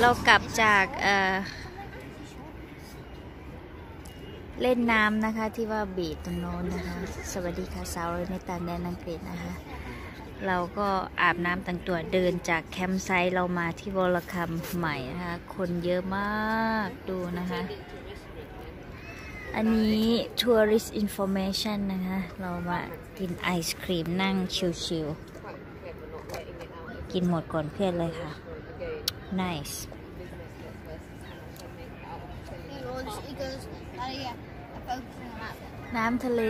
เรากลับจากเเล่นน้ำนะคะที่ว่าบีชตรงโน้นนะคะ สวัสดีค่ะสาวในต่างแดนอังกฤษนะคะ เราก็อาบน้ำแต่งตัวเดินจากแคมป์ไซต์เรามาที่วอลคัมใหม่นะคะ คนเยอะมากดูนะคะ อันนี้ tourist information นะคะ เรามากินไอศครีมนั่งชิลๆกินหมดก่อนเพื่อนเลยค่ะ nice He goes, oh yeah, I'm focusing on that. น้ำทะเล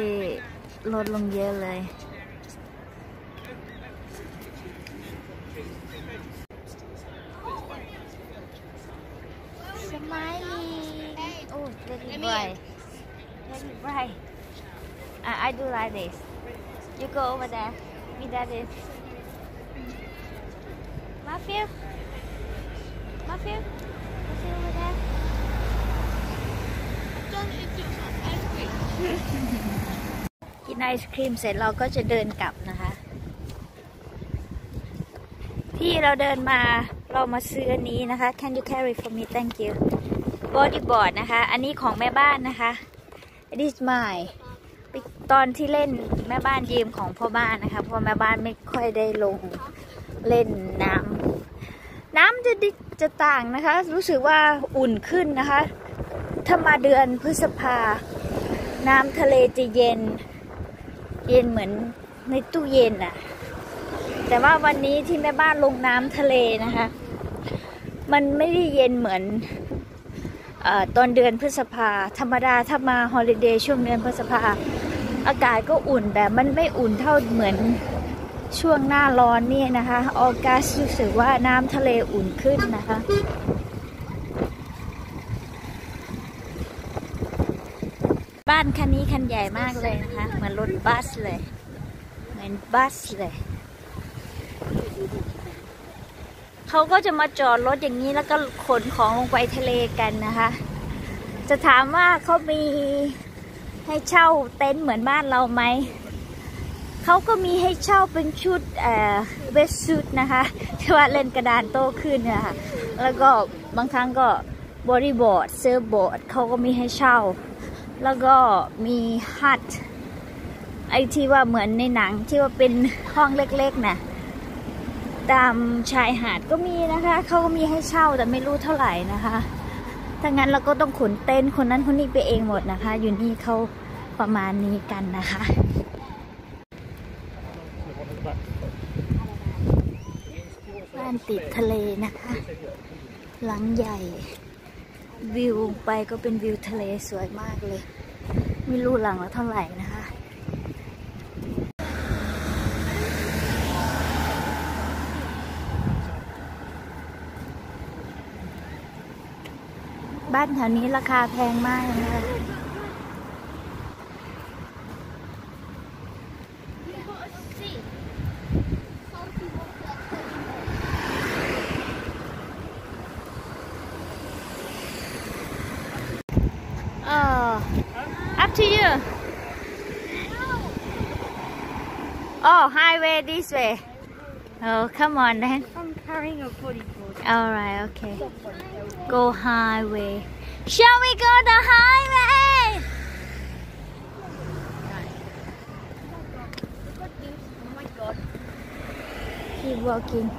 ลดลงเยอะเลย Smiling. Oh, very bright. Very bright. I, I do like this. You go over there. Me that is. Matthew? Matthew? Matthew over there? Don't eat too much ice cream. กินไอศครีมเสร็จเราก็จะเดินกลับนะคะ ที่เราเดินมาเรามาซื้ออันนี้นะคะ Can you carry for me thank you bodyboard นะคะ อันนี้ของแม่บ้านนะคะ It is mine ตอนที่เล่นแม่บ้านยืมของพ่อบ้านนะคะ เพราะแม่บ้านไม่ค่อยได้ลงเล่นน้ำน้ำจะดิ จะต่างนะคะ รู้สึกว่าอุ่นขึ้นนะคะ ถ้ามาเดือนพฤษภา น้ำทะเลจะเย็น เย็นเหมือนในตู้เย็นอะแต่ว่าวันนี้ที่แม่บ้านลงน้ำทะเลนะคะ มันไม่ได้เย็นเหมือนอตอนเดือนพฤษภา ธรรมดาถ้ามาฮอลิเดย์ช่วงเดือนพฤษภา อากาศก็อุ่นแต่มันไม่อุ่นเท่าเหมือน ช่วงหน้าร้อนนี่นะคะออกัสรู้สึกว่าน้ำทะเลอุ่นขึ้นนะคะ บ้านคันนี้คันใหญ่มากเลยนะคะเหมือนรถบัสเลย เหมือน bus เลย เขาก็จะมาจอดรถอย่างนี้แล้วก็ขนของลงไปทะเลกันนะคะ จะถามว่าเขามีให้เช่าเต็นท์เหมือนบ้านเราไหม เขาก็มีให้เช่าเป็นชุดเอ่อเวสซูทนะคะที่ว่าเล่นกระดานโต้คลื่นนะคะแล้วก็บางครั้งก็ bodyboard surfboard เขาก็มีให้เช่า แล้วก็มีฮัทไอที่ว่าเหมือนในหนังที่ว่าเป็นห้องเล็กๆนะตามชายหาดก็มีนะคะเขาก็มีให้เช่าแต่ไม่รู้เท่าไหร่นะคะถ้างั้นเราก็ต้องขนเต็นคนนั้นคนนี้ไปเองหมดนะคะ อยู่นี่เขาประมาณนี้กันนะคะ บ้าน ติดทะเลนะคะ หลังใหญ่ วิวไปก็เป็นวิวทะเลสวยมากเลย ไม่รู้หลังละเท่าไหร่นะคะ บ้านแถวนี้ราคาแพงมากเลยนะคะ Oh, highway this way. Oh, come on then. I'm carrying a bodyboard. All right, okay. Go highway. Shall we go the highway? Oh my god. Keep walking.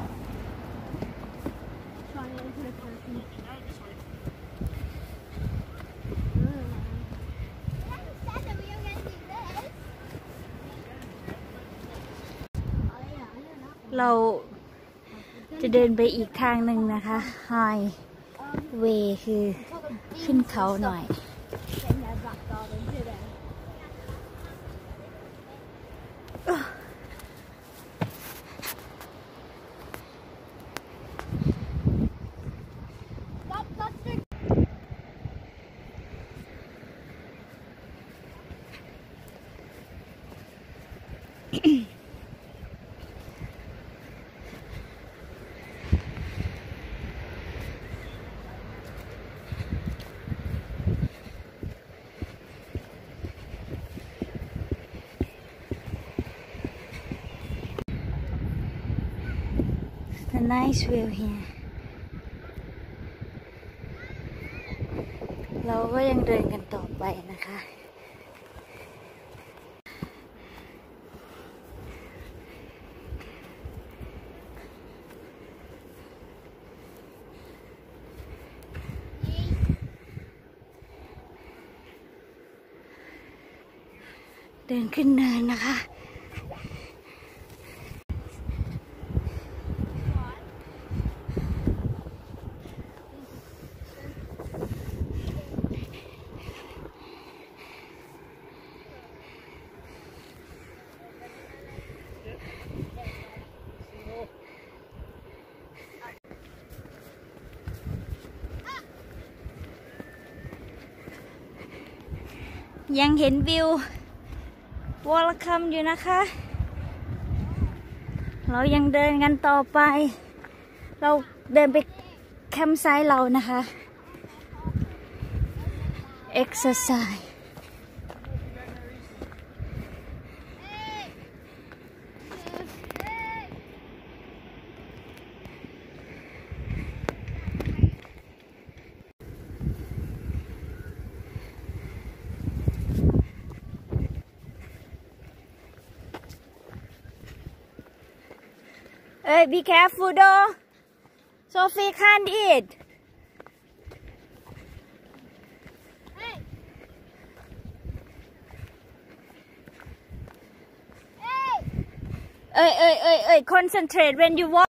เราจะเดินไปอีกทางหนึ่งนะคะ Highway คือขึ้นเขาหน่อย a nice view here เราก็ยังเดินกันต่อไปนะคะ เดินขึ้นเนินนะคะ ยังเห็นวิววอลคัมอยู่นะคะ เรายังเดินกันต่อไป เราเดินไปแคมป์ไซต์เรานะคะ exercise เอ้ย be careful though Sophie can't eat Hey! Hey! เอ้ยเอ้ยเอ้ยเอ้ย concentrate when you walk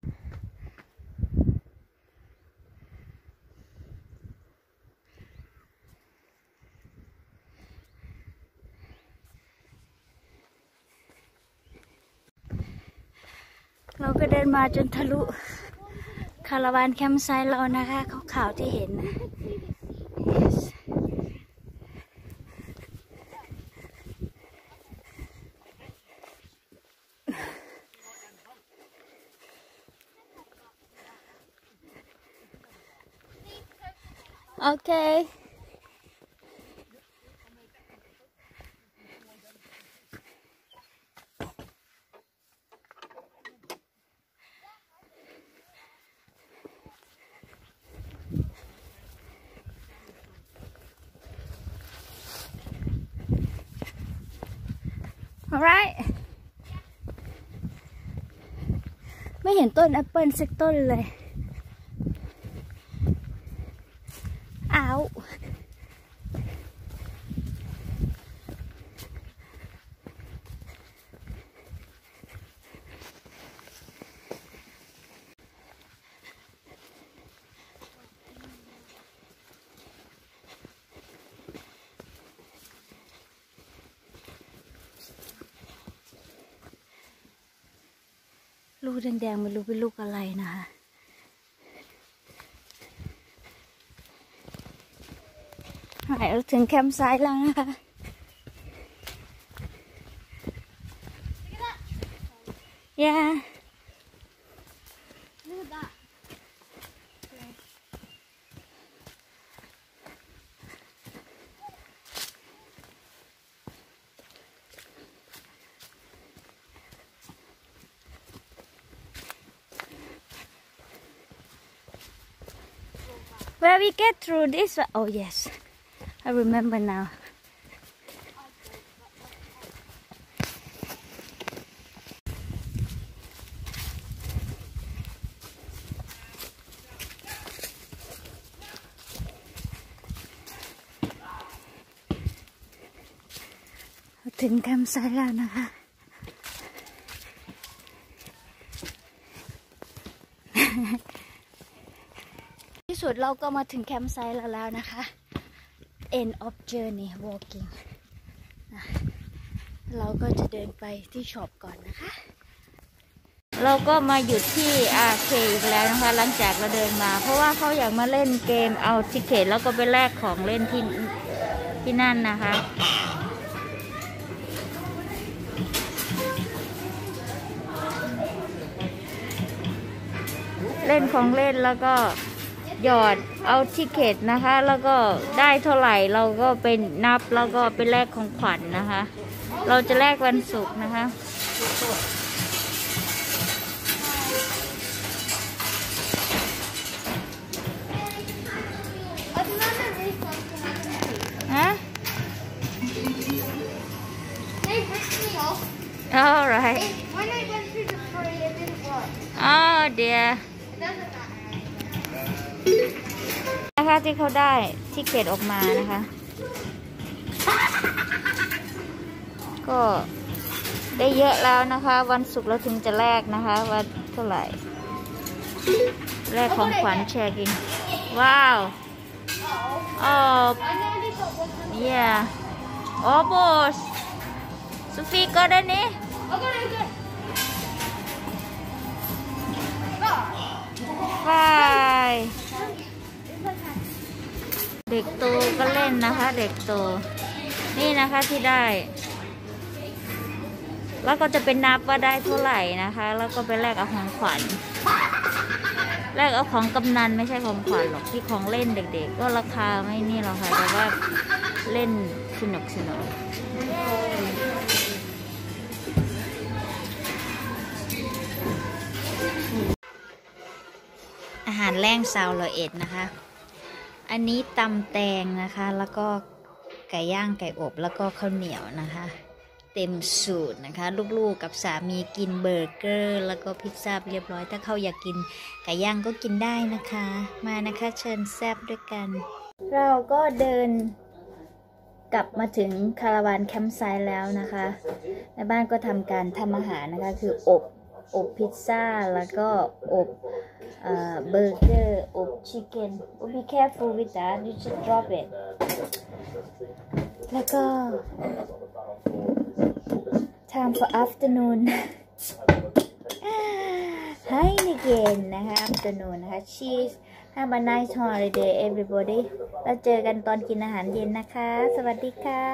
เราก็เดินมาจนทะลุคาราวานแคมป์ไซต์เรานะคะขาวๆที่เห็นนะ yes. โอเค alright ไม่เห็นต้นแอปเปิลสักต้นเลย อ้าว ลูกแดงๆไม่รู้เป็นลูกอะไรนะคะหายเราถึงแคมป์ไซต์แล้วนะคะ yeah Look at where we get through this one- oh yes I remember now ถึงแคมป์ไซต์แล้วนะคะ สุดเราก็มาถึงแคมป์ไซต์แล้วแล้วนะคะ end of journey walking นะเราก็จะเดินไปที่ช็อปก่อนนะคะ เราก็มาหยุดที่อาเคอีกแล้วนะคะ หลังจากเราเดินมา เพราะว่าเขาอยากมาเล่นเกมเอาทิเกตแล้วก็ไปแลกของเล่นที่ที่นั่นนะคะเล่นของเล่นแล้วก็ หยอดเอาทิเกตนะคะ แล้วก็ได้เท่าไหร่เราก็เป็นนับแล้วก็เป็นแลกของขวัญนนะคะ เราจะแลกวันศุกร์นะคะอะอไรอ๋เดี๋ยว นะคะที่เขาได้ที่เกตออกมานะคะ ก็ได้เยอะแล้วนะคะ วันศุกร์เราถึงจะแลกนะคะว่าเท่าไหร่แลกของขวัญแชร์กิน ว้าว Oh. อ๋อ I nearly got 100. yeah โอ้โบสสุฟีก็ได้นี่ I got it again. God. บายเด็กโตก็เล่นนะคะ เด็กโต นี่นะคะที่ได้ แล้วก็จะเป็นนับว่าได้เท่าไหร่นะคะ แล้วก็ไปแลกเอาของขวัญแลกเอาของกำนันไม่ใช่ของขวัญหรอกที่ของเล่นเด็ก ๆ ก็ราคาไม่นี่หรอกค่ะแต่ว่าเล่นสนุกสนุกอาหารแรงซาวโลเอ็ดนะคะ อันนี้ตำแตงนะคะ แล้วก็ไก่ย่างไก่อบแล้วก็ข้าวเหนียวนะคะ เต็มสูตรนะคะ ลูกๆกับสามีกินเบอร์เกอร์ แล้วก็พิซซ่าเรียบร้อย ถ้าเขาอยากกินไก่ย่างก็กินได้นะคะ มานะคะเชิญแซบด้วยกัน เราก็เดินกลับมาถึง caravan campsite แล้วนะคะแม่บ้านก็ทำการทำอาหารนะคะ คืออบ อบพิซซ่า แล้วก็อบเบอร์เกอร์อบ chicken oh be careful with that you should drop it แล้วก็ time for afternoon Hi again นะคะ afternoon นะคะ cheese have a nice holiday everybody แล้วเจอกันตอนกินอาหารเย็นนะคะ สวัสดีค่ะ